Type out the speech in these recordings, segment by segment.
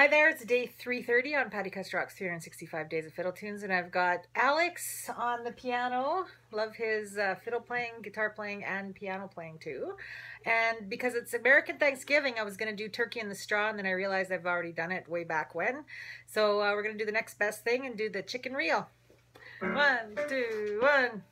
Hi there, it's day 330 on Patti Kusturok's 365 Days of Fiddle Tunes, and I've got Alex on the piano. Love his uh, fiddle playing, guitar playing, and piano playing too. And because it's American Thanksgiving, I was going to do Turkey in the Straw, and then I realized I've already done it way back when. So uh, we're going to do the next best thing and do the chicken reel. One, two, one.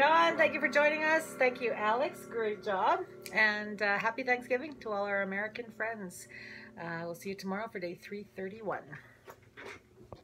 On, thank you for joining us. Thank you, Alex. Great job. And uh, happy Thanksgiving to all our American friends. Uh, we'll see you tomorrow for day 331.